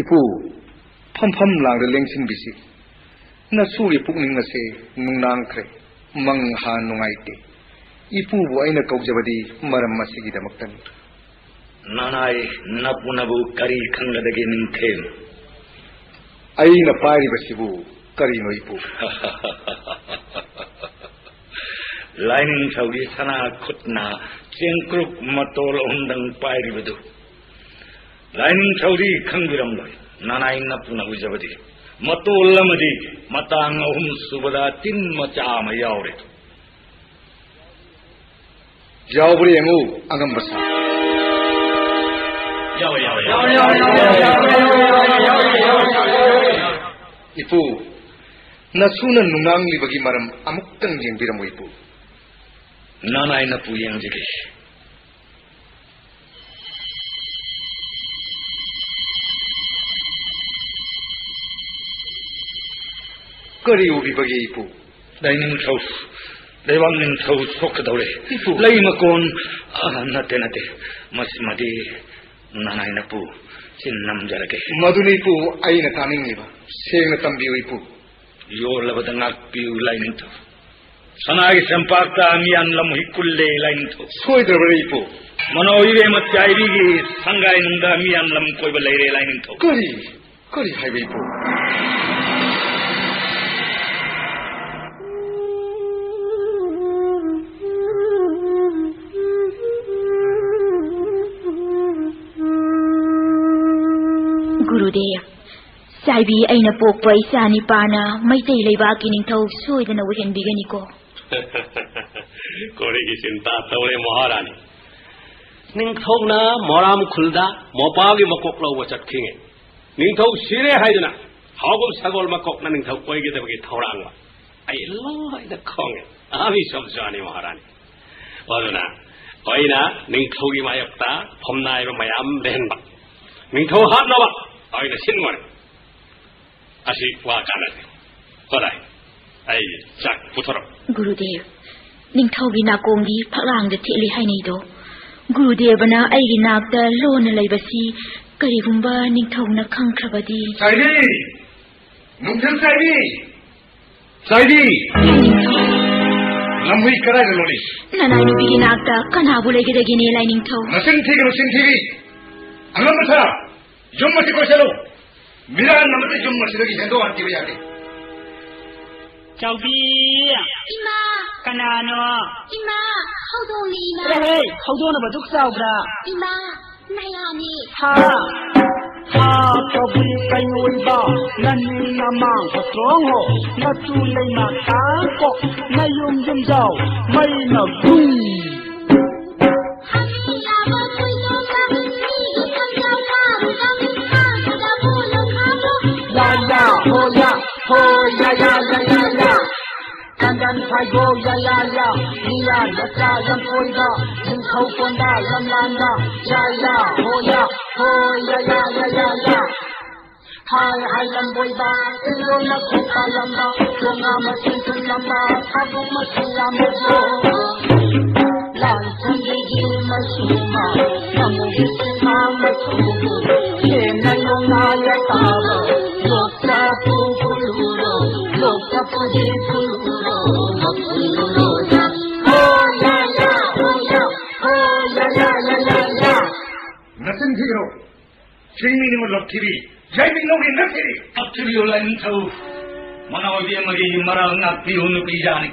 ipu pham pham lang de lengsin bisi na su i pukning ase nung nang khre mang ha nungai te ipu bu aina kaujabadi maram masigi damaktan nanai napu nabu kari khangadage ninthem aina pari basibu kari no ipu lining thaugi sana khutna chengkruk matol undang pairi bedu 라인 차우리 캉비람로이 나나인나 푸나구자바디 ಮತ್ತು ಉಲ್ಲಮದಿ ಮತಾಂಗಹುಂ ಸುಬದ ತಿನ್ಮಚಾಮಯಾವರಿತು ಯಾವರಿ ಎಂಗು ಅಗಂಬಸ ಇಪು ನಸೂನ ನುಂಗಾಂಗ್ಲಿ ಬಗಿ ಮರಂ ಅಮುಕ್ತಂಗ್ ಎಂಬಿರಮು ಇಪು ನಾನಾಯ್ನಪ್ಪು ಎಂಜಿಗೆ Корею бибагейпу. Дайнинг хаус. ദൈവാംഗിൻ ഹൗസ് ഒക്കെ തവളെ ലൈമക്കോൺ നത്തെ നത്തെ മസ് മതി നായനപ്പൂ ചിഹ്നം ജലകെ മധുനിപ്പൂ Saibi aina pokpa isa ni Pana maitai leibaki ningthau soidana uhenbiganiko. ꯀꯣꯔꯤꯒꯤ ꯆꯤꯟꯇꯥ ꯇꯧꯔꯦ ꯃꯍꯥꯔꯥꯅꯤ ꯅꯤꯡꯊꯧꯅ ꯃꯣꯔꯥꯝ ꯈꯨꯜꯗ ꯃꯣꯄꯥꯒꯤ ꯃꯀꯣꯛ ꯂꯧꯕ ꯆꯠꯈꯤꯉꯦ ꯅꯤꯡꯊꯧ ꯁꯤꯔꯦ ꯍꯥꯏꯗꯨꯅ ꯍꯥꯎꯒꯨꯝ ꯁꯒꯣꯜ ꯃꯀꯣꯛꯅ ꯅꯤꯡꯊꯧ ꯀꯣꯏꯒꯗꯕꯒꯤ ꯊꯧꯔꯥꯡꯕ ꯑꯩ ꯂꯣꯏꯅ ꯈꯪꯉꯦ ꯑꯥꯃꯤ ꯁꯝꯖꯥꯅꯤ ꯃꯍꯥꯔꯥꯅꯤ ꯑꯗꯨꯅ ꯑꯩꯅ ꯅꯤꯡꯊꯧꯒꯤ ꯃꯥꯌꯣꯛꯇ ꯐꯝꯅꯥꯏꯕ ꯃꯌꯥꯝ ꯂꯩꯍꯟꯕ ꯅꯤꯡꯊꯧ ꯍꯥꯠꯅꯕ ꯑꯩꯅ 足わからない。ほら、ai chắc putoro. Gurudev, ning thâu gi na kong gi phalang de thili hai nei guru Gurudev na ai gi nak ta lo na lai ba si cái bum ba ning thâu na khăng khờ ba di. Sai đi, Nung thil sai đi, Sai di. Lam hui kara ga lo ni. Na na nu bi gi nak ta kana bu lai gi de gi ne lai ning thau. Na sin thi ga sin thi gi. Angam ba thara. Jom ma ti ko chalo. मेरा number जो मछली की हिंदू आंटी भैया ने चौकी इमा कनानो इमा हौदों ने इमा अरे हौदों ने बदुक साउब्रा इमा नया ने हा हा चौकी कहीं वही बा नन्ही नमां पत्रों हो न तू ले ना कांको न यूं जिम जाओ मैं न गुई lam khai go ya ya ya ni ya ya ta lam khoi da yin khâu con da lam lan da ya ya ho ya ho ya ya ya ya ya hai hai lam boi da in lo na khu ta lam da lo nga ma sin lam da ta bu ma lam go lan thun de ji ma su ma nam mo ji ma ma su ye na lo na ya ta lo lo ta pu pu lo lo ta pu ji pu الابتري جاي من نوع النفري ابتري ولا انتو مناوبي مري مرا نقبي ونقي جاني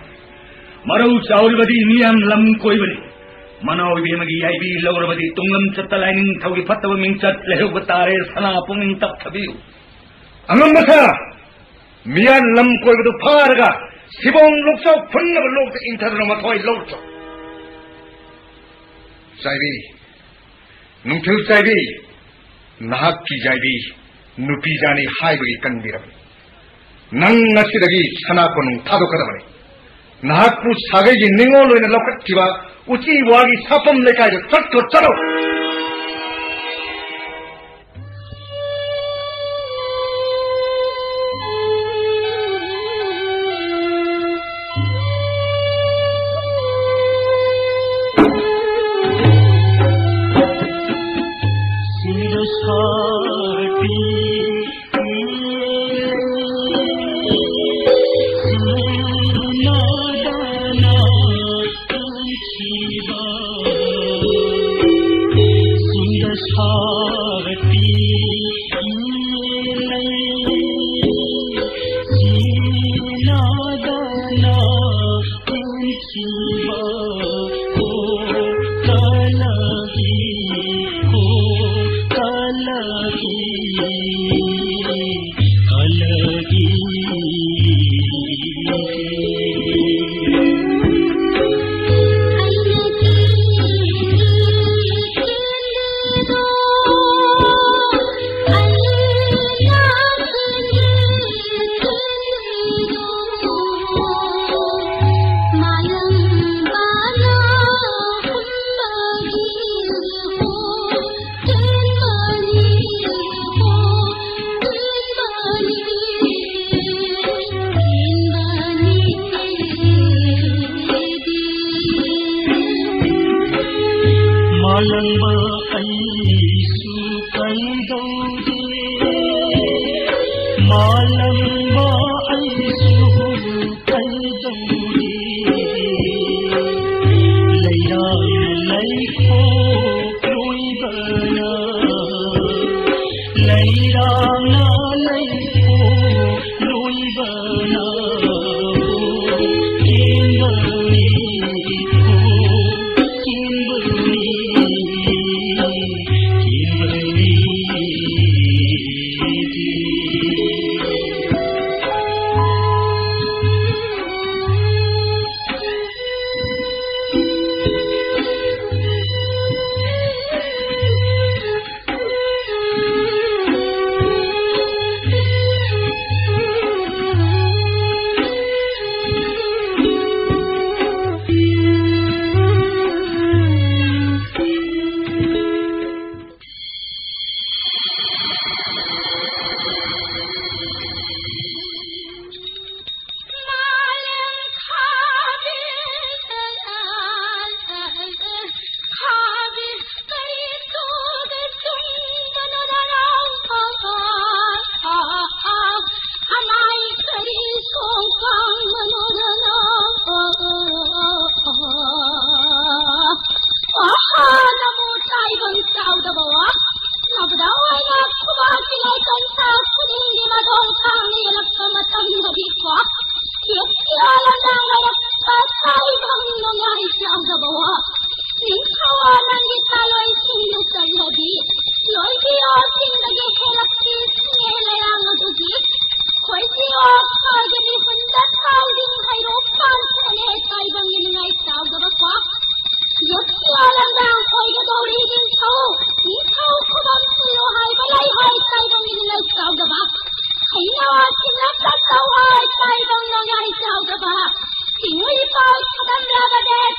مرو ساول بدي نيان لم كوي بني مناوبي مغي اي بي لور بدي تونغم چتلاين تو کی فتو من چت له بتارے سنا پون تک تھبیو انم مسا ميان لم كوي بدو فارغا سيبون لوكسو فن لوك انتر ما توي لوكسو سايبي نمتل سايبي ꯅꯍꯥꯛꯀꯤ ꯅꯨꯄꯤꯖꯥꯅꯤ ꯍꯥꯏꯕꯒꯤ ꯀꯟꯕꯤꯔꯕꯅꯤ ꯅꯪ ꯉꯁꯤꯗꯒꯤ ꯁꯅꯥꯄꯨꯟ ꯊꯥꯗꯣꯛꯀꯗꯕꯅꯤ ꯅꯍꯥꯛꯄꯨ ꯁꯥꯒꯩꯒꯤ ꯅꯤꯡꯉꯣꯜ ꯑꯣꯏꯅ ꯂꯧꯈꯠꯈꯤꯕ ꯎꯆꯤ ꯋꯥꯒꯤ ꯁꯥꯐꯝ ꯂꯩꯀꯥꯏꯗ ꯆꯠꯈ꯭ꯔꯣ ꯆꯠꯂꯣ Lay down, lay down.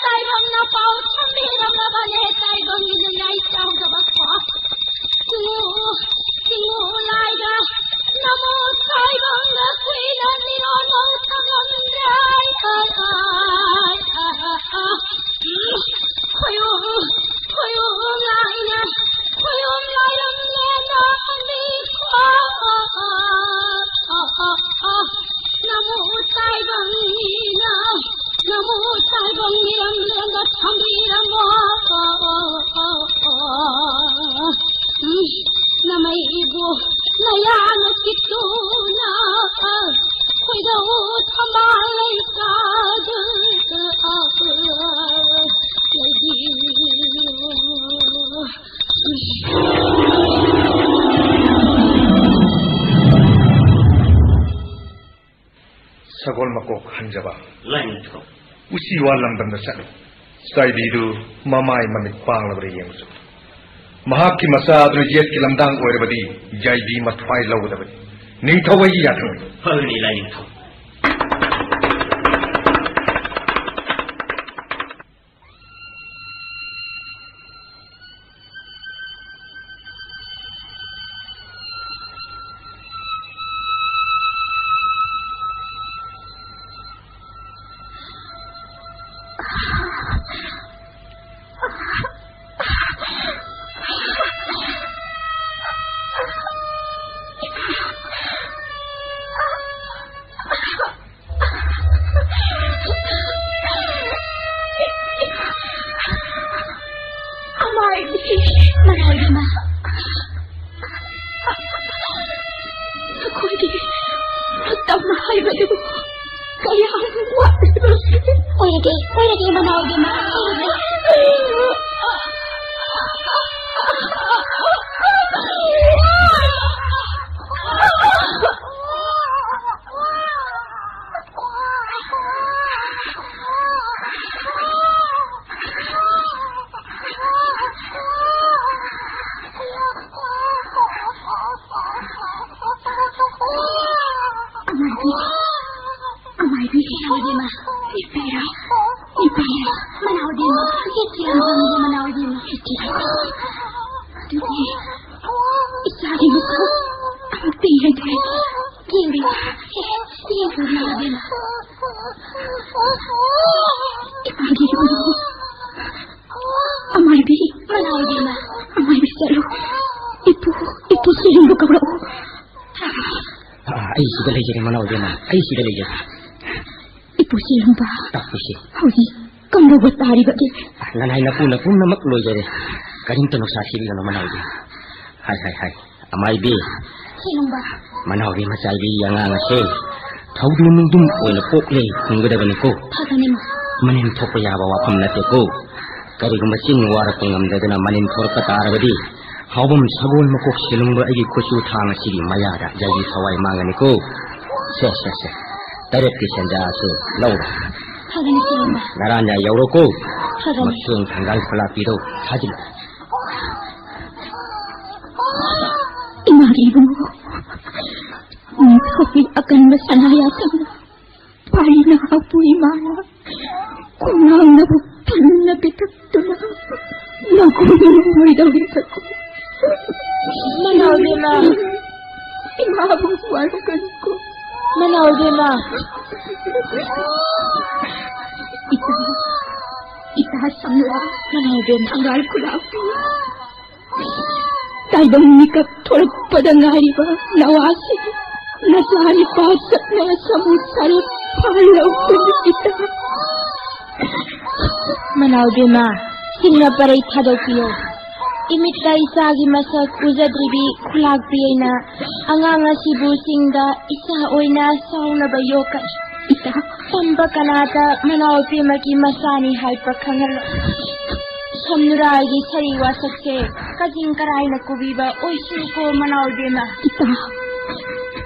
साहेब हम ना पाओ छंबीर हम ना बने साहेब हम ना इच्छा हम ना ꯁꯒꯣꯜ ꯃꯀꯣꯛ ꯍꯟꯖꯕ ꯂꯥꯏꯅꯤꯡꯊꯧ ꯎꯆꯤ ꯋꯥ ꯂꯝꯗꯝꯗ ꯆꯠꯂꯨ ꯆꯥꯏꯕꯤꯗꯨ ꯃꯃꯥꯏ ꯃꯃꯤꯠ ꯄꯥꯡꯂꯕ꯭ꯔꯥ ꯌꯦꯡꯉꯨꯆꯨ ꯃꯍꯥꯛꯀꯤ ꯃꯆꯥ ꯑꯗꯨꯅ ꯌꯦꯠꯀꯤ ꯂꯝꯗꯥꯡ ꯑꯣꯏꯔꯕꯗꯤ ꯌꯥꯏꯕꯤ ꯃꯊ꯭ꯋꯥꯏ ꯂꯧꯒꯗꯕꯅꯤ ꯅꯤꯡꯊꯧ ꯑꯩꯒꯤ ꯌꯥꯊꯪ ꯐꯒꯅꯤ ꯂꯥꯏꯅꯤꯡꯊꯧ 吗？他哭的，他大妈还没得我，我也还是我儿子。我也给，我也给妈妈，我给妈妈。Margot. Amai bi. Malaw di ma. Amai bi selo. Itu, itu selo kau lau. Ai sudah lagi malaw di ma. Ai sudah lagi. Ibu selo ba. Tak pusi. Hoi. Kau lau buat hari bagi. Nanai lapu lapu nama keluar jadi. Karim tu nak sahih di nama malaw di. Hai hai hai. Amai bi. Selo ba. Malaw di ma sahih yang angase. Thau dum dum oi lapuk le. Kau dah bani kau. Thau dum dum manin thopa yaba wapam na te ko kari gumba sin war ko ngam da dana manin thor ka tar badi hawbum sabul ma kok silum ba agi ko chu thang siri maya da jaji thawai manga ni ko se se se tare ki sanja su lau da hagani silum naranja yauro ko hagani masun thangal phala pido sajila imari bu ni thopi akan masanaya tang Paling nakapulima na. 고마운다고 바른 앞에 탁도나 너고 눈물이 오겠다고 mana ode ma ina abin kwari kanko mana ode ma ita ita sanwa mana ode ma ngal kula tai don nika tolpada ngari ba nawasi नचारी पाठ करण्याला समोर चालत फार लवकर पिता म्हणाव गे मा हिंग पर थादो पियो। इमित कई चागी मसक उजद्रिबी खुलाक पियना अंगांग सिबु सिंगदा इसा ओइना साउनब योकन इता। संबा कनाता मनाओ पिमा मकी मसानी हाइपर खंगल। समनुराई की सरी वासक से कजिंग कराई न कुबीबा ओइसु को मनाओ देना माँ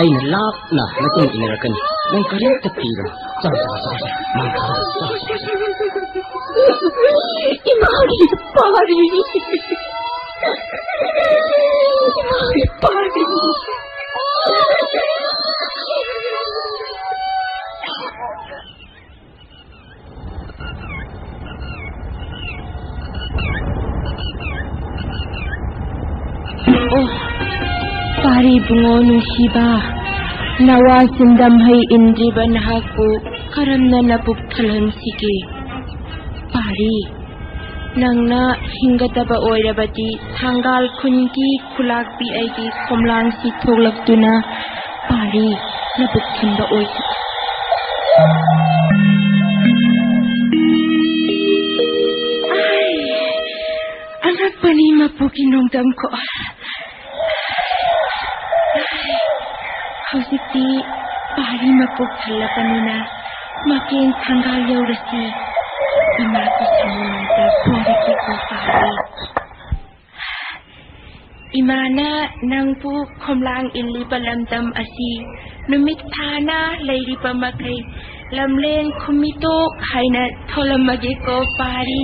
أين اللعب؟ نعم نكون إلى ركن من قريب تبكيرا صار صار صار من قريب صار 今ありっぱり今ありっぱり哦。Ari bungonong siba. Nawasin damhay indriban haku karam na napuptalan sige. Pari, nang na hingataba oirabati tanggal kunki kulakbi ay ki komlang si tulak tuna. Pari, napuptan ba oita. Ay, anak pa ni mapukinong dam ko. Ay, Hꯧꯖꯤꯛꯇꯤ ꯄꯥꯔꯤ ꯃꯄꯣꯛ ꯊꯜꯂꯕꯅꯤꯅ ꯃꯀꯦꯟ ꯊꯪꯒꯥꯜ ꯌꯧꯔꯁꯤ ꯏꯃꯥꯒꯤ ꯁꯃꯨꯅꯪꯗ ꯐꯣꯡꯗꯒꯤꯀꯣ ꯄꯥꯔꯤ ꯏꯃꯥꯅ ꯅꯪꯕꯨ ꯈꯣꯝꯂꯥꯡ ꯏꯜꯂꯤꯕ ꯂꯝꯗꯝ ꯑꯁꯤ ꯅꯨꯃꯤꯠ ꯊꯥꯅ ꯂꯩꯔꯤꯕ ꯃꯈꯩ ꯂꯝꯂꯦꯟ ꯈꯨꯃꯤꯇꯣꯛ ꯍꯥꯏꯅ ꯊꯣꯂꯝꯃꯒꯦꯀꯣ ꯄꯥꯔꯤ